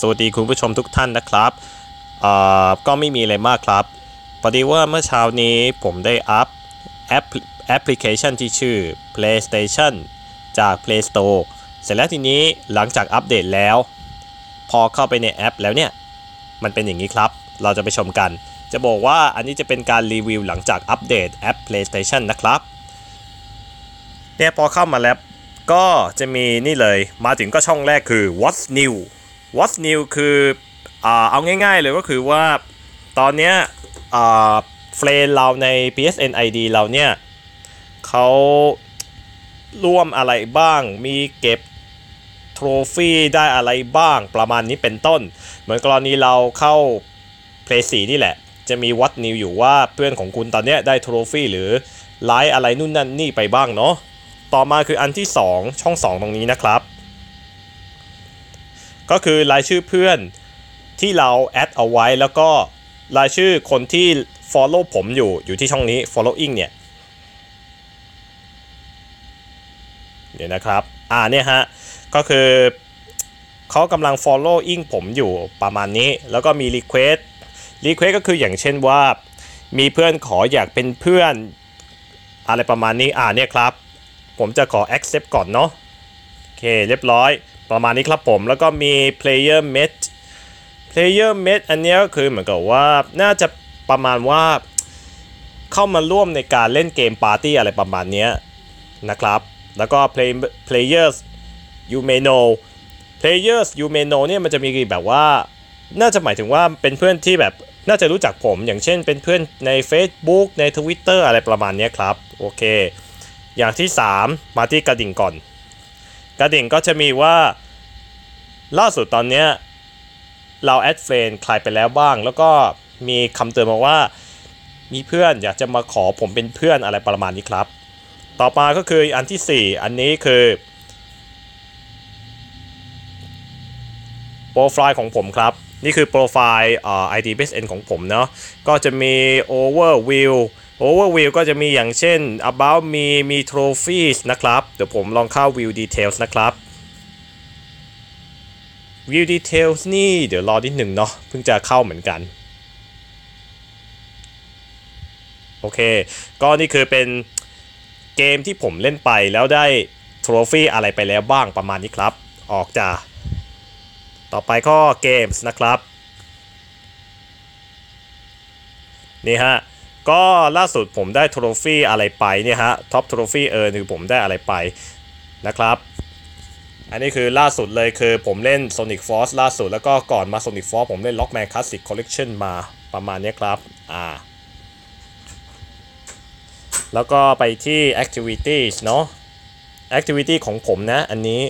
สวัสดีคุณผู้ชมทุกท่านนะครับเอ่อก็ไม่มีอะไรมากครับพอดีว่าเมื่อเช้านี้ผมได้อัพแอปแอปพลิเคชันที่ชื่อ PlayStation จาก Play Store เสร็จแล้วทีนี้หลังจากอัปเดตแล้ว พอเข้าไปในแอปแล้วเนี่ย มันเป็นอย่างนี้ครับ เราจะไปชมกัน จะบอกว่าอันนี้จะเป็นการรีวิวหลังจากอัปเดตแอป PlayStation นะครับเนี่ยพอเข้ามาแล้วก็จะมีนี่เลยมาถึงก็ช่องแรกคือ What's New What's New คืออเอาง่ายๆเลยก็คือว่าตอนเนี้ยเฟรนเราใน PSN ID เราเนี่ยเขาร่วมอะไรบ้าง มีเก็บโทรฟี่ได้อะไรบ้างประมาณนี้เป็นต้น เหมือนกรณีเราเข้า Play 4นี่แหละ จะมี What New อยู่ว่าเพื่อนของคุณตอนนี้ได้โทรฟี่หรือไลฟ์อะไรนู่นนั่นนี่ไปบ้างเนาะต่อมาคืออันที่ 2 ช่อง 2 ตรงนี้นะครับ ก็คือรายชื่อเพื่อนที่เราแอดเอาไว้ แล้วก็รายชื่อคนที่ follow ผมอยู่อยู่ที่ช่องนี้ following เนี่ยเดี๋ยวนะครับ อ่าเนี่ยฮะ ก็คือเขากำลัง following ผมอยู่ประมาณนี้ แล้วก็มี request request ก็คืออย่างเช่นว่า มีเพื่อนขออยากเป็นเพื่อน อะไรประมาณนี้ อ่าเนี่ยครับ ผมจะขอ accept ก่อนเนาะ โอเค เรียบร้อย ประมาณนี้ครับผมแล้วก็มี player met player met อันนี้ก็คือเหมือนกับว่าน่าจะประมาณว่าเข้ามาร่วมในการเล่นเกมปาร์ตี้อะไรประมาณนี้นะครับ แล้วก็ play players you may know players you may know เนี่ยมันจะมีแบบว่า น่าจะหมายถึงว่าเป็นเพื่อนที่แบบน่าจะรู้จักผม อย่างเช่นเป็นเพื่อนใน Facebook ใน Twitter อะไรประมาณนี้ครับ โอเค อย่างที่ 3 มาที่กระดิ่งก่อน กระดิ่งก็จะมีว่า ล่าสุดตอนเนี้ยเราแอดเฟรนใครไปแล้วบ้าง แล้วก็มีคำเตือนมาว่า มีเพื่อนอยากจะมาขอผมเป็นเพื่อนอะไรประมาณนี้ครับ ต่อมาก็คืออันที่ 4 อันนี้คือโปรไฟล์ของผมครับ นี่คือโปรไฟล์อ่อ ID BSN ของผมเนาะก็จะมี overview overview ก็จะมีอย่างเช่น about me มี trophies นะครับ เดี๋ยวผมลองเข้า view details นะครับ view details นี่เดี๋ยวรอนิดหนึ่งเนาะเพิ่งจะเข้าเหมือนกัน โอเค ก็นี่คือเป็นเกมที่ผมเล่นไปแล้วได้ทรฟี่อะไรไปแล้วบ้างประมาณนี้ครับ ออกจากต่อไปก็เกมส์นะครับ นี่ฮะ ก็ล่าสุดผมได้ทรฟี่อะไรไปเนี่ยฮะท็อปทรฟี่เออคือผมได้อะไรไปนะครับอันนี้คือล่าสุดเลยคือผมเล่น Sonic Force ล่าสุดแล้วก็ก่อนมา Sonic Force ผมเล่น Rockman Classic Collection มาประมาณเนี้ยครับอ่าแล้วก็ไปที่ Activities เนาะ Activity ของผมนะอันนี้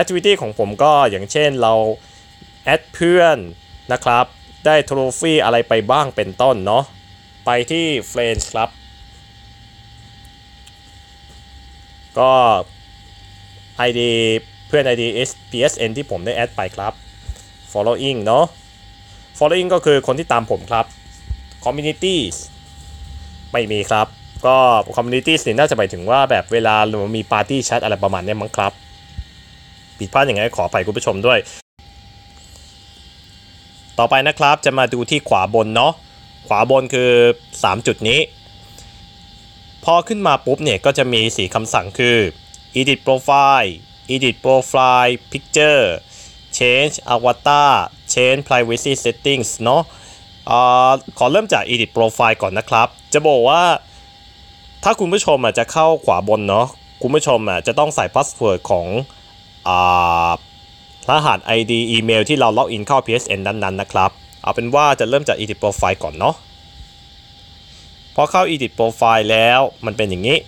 Activity ของผมก็อย่างเช่นเราแอดเพื่อนนะครับ ได้ทรฟี่อะไรไปบ้างเป็นต้นเนาะ ไปที่ Friends ครับ ก็ ID เพื่อน ID PSN ที่ผมได้แอดไปครับ following เนาะ following ก็คือคนที่ตามผมครับ communities ไม่มีครับ ก็ communities นี่น่าจะหมายถึงว่าแบบเวลาเรามีปาร์ตี้แชทอะไรประมาณนี้มั้งครับ ผิดพลาดอย่างไรขออภัยคุณผู้ชมด้วย ต่อไปนะครับจะมาดูที่ขวาบนเนาะ ขวาบนคือ 3 จุดนี้ พอขึ้นมาปุ๊บเนี่ยก็จะมีสีคำสั่งคือ edit profile edit profile picture change avatar change privacy settings เนาะ ขอเริ่มจาก edit profile ก่อนนะครับ จะบอกว่า ถ้าคุณผู้ชมอะจะเข้าขวาบนเนาะคุณผู้ชมอะจะต้องใส่ password ของอรหัส ID อีเมลที่เราล็อกอินเข้า PSN นั้นๆนะครับ เอาเป็นว่าจะเริ่มจาก edit profile ก่อนเนาะพอเข้า edit profile แล้วมันเป็นอย่างนี้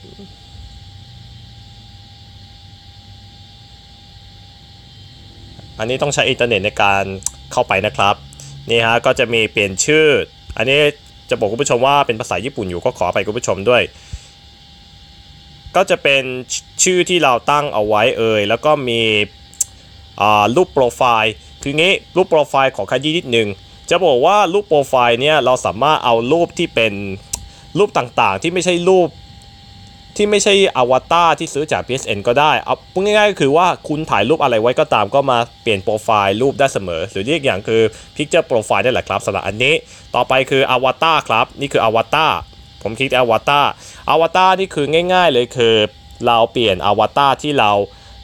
อันนี้ต้องใช้อินเทอร์เน็ตในการเข้าไปนะครับนี่ฮะก็จะมีเปลี่ยนชื่อ อันนี้จะบอกคุณผู้ชมว่าเป็นภาษาญี่ปุ่นอยู่ก็ขอไปคุณผู้ชมด้วย ก็จะเป็นชื่อที่เราตั้งเอาไว้เอ่ยแล้วก็มีรูปโปรไฟล์คืองี้รูปโปรไฟล์ของคันยี่นิดหนึ่ง จะบอกว่ารูปโปรไฟล์เนี่ยเราสามารถเอารูปที่เป็นรูปต่างๆ ที่ไม่ใช่รูปที่ไม่ใช่อวตารที่ซื้อจาก PSN ก็ได้ เอาพูดง่ายๆก็คือว่าคุณถ่ายรูปอะไรไว้ก็ตามก็มาเปลี่ยนโปรไฟล์รูปได้เสมอ หรือเรียกอย่างคือ Picture Profile ได้แหละครับสำหรับอันนี้ ต่อไปคืออวตารครับ นี่คืออวตารผมคลิกอวตารอวตารนี่คือง่าย ๆ เลยคือ เราเปลี่ยนอวตารที่เรา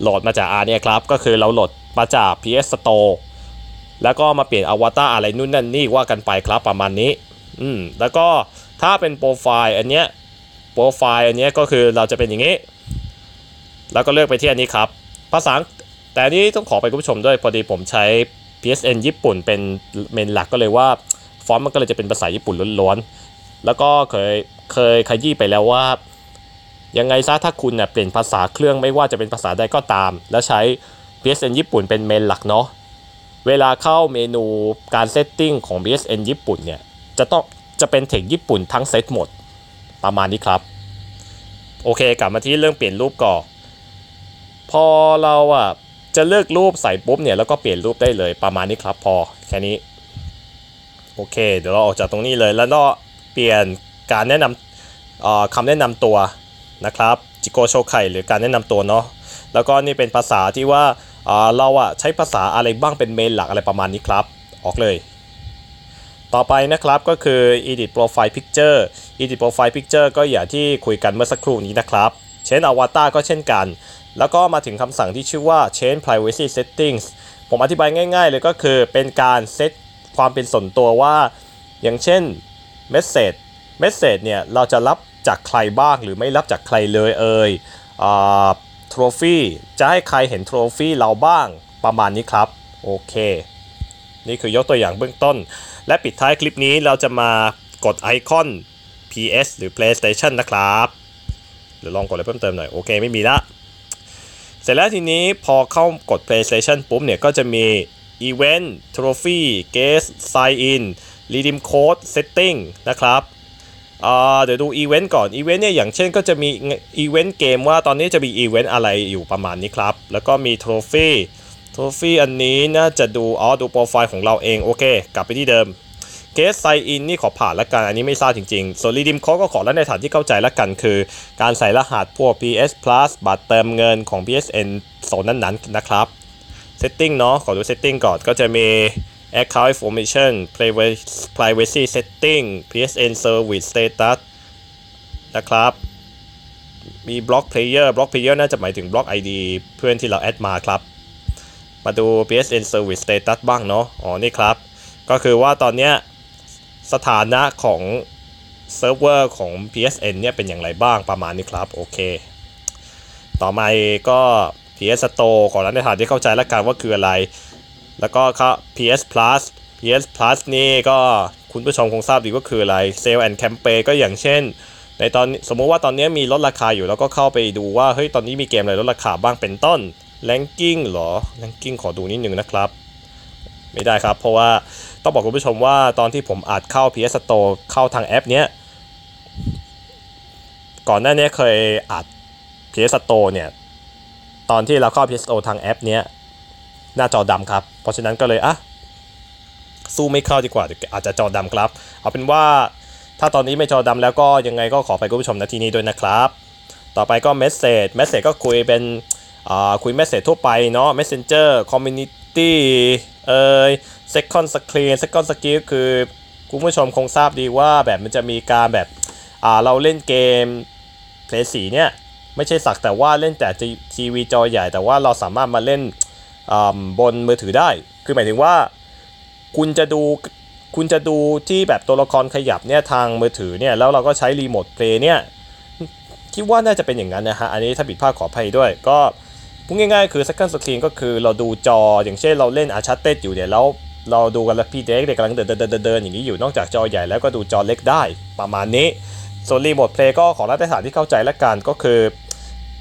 โหลดมาจากอาเนี่ยครับ ก็คือเราโหลดมาจาก PS Store แล้วก็มาเปลี่ยนอวตารอะไรนู่นนั่นนี่ว่ากันไปครับประมาณนี้ อืมแล้วก็ถ้าเป็นโปรไฟล์อันเนี้ยโปรไฟล์อันเนี้ยก็คือเราจะเป็นอย่างนี้ แล้วก็เลือกไปที่อันนี้ครับ ภาษาแต่อันนี้ต้องขอไปคุณผู้ชมด้วยพอดีผมใช้ PSN ญี่ปุ่นเป็นเมนหลักก็เลยว่าฟอนต์มันก็เลยจะเป็นภาษาญี่ปุ่นล้วนๆ แล้วก็เคยเคยขยี้ไปแล้วว่า ยังไงซะถ้าคุณเนี่ยเปลี่ยนภาษาเครื่องไม่ว่าจะเป็นภาษาใดก็ตาม แล้วใช้ PSN ญี่ปุ่นเป็นเมนหลักเนาะ เวลาเข้าเมนูการเซตติ้งของ BSN ญี่ปุ่นเนี่ย จะต้องจะเป็นเทคญี่ปุ่นทั้งเซตหมด ประมาณนี้ครับ โอเคกลับมาที่เรื่องเปลี่ยนรูปก่อนพอเราอะจะเลือกรูปใส่ปุ๊บเนี่ยแล้วก็เปลี่ยนรูปได้เลยประมาณนี้ครับพอแค่นี้ โอเค เดี๋ยวเราออกจากตรงนี้เลยแล้วก็เปลี่ยนการแนะนำคำแนะนำตัวนะครับจิโกโชไคหรือการแนะนำตัวเนาะแล้วก็นี่เป็นภาษาที่ว่า เราอะใช้ภาษาอะไรบ้างเป็นเมนหลักอะไรประมาณนี้ครับ ออกเลย ต่อไปนะครับก็คือ edit profile picture edit profile picture ก็อย่างที่คุยกันเมื่อสักครู่นี้นะครับ เช่น avatar ก็เช่นกัน แล้วก็มาถึงคำสั่งที่ชื่อว่า change privacy settings ผมอธิบายง่ายๆเลยก็คือเป็นการเซตความเป็นส่วนตัวว่า อย่างเช่น message message เนี่ยเราจะรับจากใครบ้างหรือไม่รับจากใครเลยเอ่ย ทรฟี่จะให้ใครเห็นทรฟี่เราบ้างประมาณนี้ครับ โอเค นี่คือยกตัวอย่างเบื้องต้น และปิดท้ายคลิปนี้เราจะมากดไอคอน PS หรือ PlayStation นะครับเดี๋ยวลองกดอะไรเพิ่มเติมหน่อย โอเค ไม่มีละ เสร็จแล้วทีนี้พอเข้ากด PlayStation ปุ๊บเนี่ย ก็จะมี Event Trophy Guest Sign In Redeem Code Setting นะครับ เดี๋ยวดูอีเวนต์ก่อนอีเวนต์เนี่ยอย่างเช่นก็จะมีอีเวนต์เกมว่าตอนนี้จะมีอีเวนต์อะไรอยู่ประมาณนี้ครับ แล้วก็มี trophy trophy อันนี้น่าจะดูอ๋อดูโปรไฟล์ของเราเองโอเค กลับไปที่เดิม Guest Sign In นี่ขอผ่านละกัน อันนี้ไม่ทราบจริงๆ ส่วน Redeem เขาก็ขอแล้วในฐานที่เข้าใจละกันคือ การใส่รหัสพวก PS Plus บัตรเติมเงินของ PSN โซนนั้นๆนะครับ Setting เนาะขอดู Setting ก่อนก็จะมี Account Information Privacy Setting PSN Service Status นะครับ มี Block Player Block Player น่าจะหมายถึง Block ID เพื่อนที่เราแอดมาครับ มาดู PSN Service Status บ้างเนาะอ๋อนี่ครับ ก็คือว่าตอนนี้สถานะของเซิร์ฟเวอร์ของ PSN เนี่ยเป็นอย่างไรบ้างประมาณนี้ครับ โอเค ต่อมาก็ PS Store ขอละในฐานที่เข้าใจแล้วกันว่าคืออะไร แล้วก็ครับ PS Plus PS Plus นี่ก็คุณผู้ชมคงทราบดีว่าคืออะไร Sale and Campaign ก็อย่างเช่น ในตอนสมมุติว่าตอนนี้มีลดราคาอยู่แล้วก็เข้าไปดูว่าเฮ้ยตอนนี้มีเกมอะไรลดราคาบ้างเป็นต้น Ranking หรอ Ranking ขอดูนิดนึงนะครับไม่ได้ครับ เพราะว่าต้องบอกคุณผู้ชมว่าตอนที่ผมอัดเข้า PS Store เข้าทางแอปเนี้ย ก่อนหน้านี้เคยอัด PS Store เนี่ย ตอนที่เราเข้า PS Store ทางแอปเนี้ย หน้าจอดำครับ เพราะฉะนั้นก็เลยอะสู้ไม่เข้าดีกว่าอาจจะจอดำครับ เอาเป็นว่าถ้าตอนนี้ไม่จอดำแล้วก็ยังไงก็ขอไปคุณผู้ชมนาทีนี้ด้วยนะครับ ต่อไปก็เมสเซจเมสเซจก็คุยเป็นคุยเมสเซจทั่วไปเนาะ Messenger Community เอ่ย Second Screen Second Screen คือคุณผู้ชมคงทราบดีว่าแบบมันจะมีการแบบเราเล่นเกม Play 4เนี่ย ไม่ใช่สักแต่ว่าเล่นแต่ทีวีจอใหญ่แต่ว่าเราสามารถมาเล่น บนมือถือได้ คือหมายถึงว่า คุณจะดูคุณจะดูที่แบบตัวละครขยับเนี่ยทางมือถือเนี่ยแล้วเราก็ใช้รีโมทเพลย์เนี่ยคิดว่าน่าจะเป็นอย่างนั้นนะฮะ อันนี้ถ้าผิดพลาดขออภัยด้วย ก็พูดง่ายๆ คือ second screen ก็คือเราดูจออย่างเช่นเราเล่น Uncharted ยู่เนี่ยแล้วเราดูกันแล้วพี่เดรกเดรกกำลังเดินเดินเดินเดินอย่างนี้อยู่นอกจากจอใหญ่แล้วก็ดูจอเล็กได้ประมาณนี้ ส่วน Remote Play ก็ขอละฐานที่เข้าใจละกันก็คือ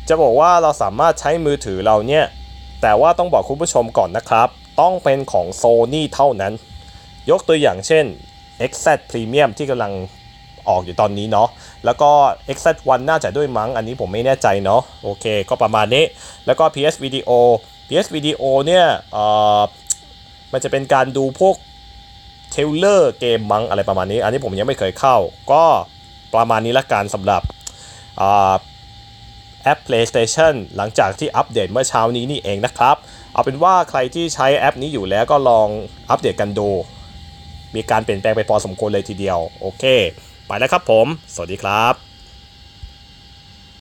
จะบอกว่าเราสามารถใช้มือถือเราเนี่ย แต่ว่าต้องบอกคุณผู้ชมก่อนนะครับ ต้องเป็นของ Sony เท่านั้น ยกตัวอย่างเช่น XZ Premium ที่กำลังออกอยู่ตอนนี้เนาะ แล้วก็ XZ1 น่าจะด้วยมั้ง อันนี้ผมไม่แน่ใจเนาะ โอเค ก็ประมาณนี้ แล้วก็ PS Video PS Video เนี่ยอ่อมันจะเป็นการดูพวกเทเลอร์เกมมั้งอะไรประมาณนี้ อันนี้ผมยังไม่เคยเข้า ก็ประมาณนี้ละกันสำหรับ แอป PlayStation หลังจากที่อัปเดตเมื่อเช้านี้นี่เองนะครับ เอาเป็นว่าใครที่ใช้แอปนี้อยู่แล้วก็ลองอัปเดตกันดู มีการเปลี่ยนแปลงไปพอสมควรเลยทีเดียว โอเค ไปแล้วครับผม สวัสดีครับ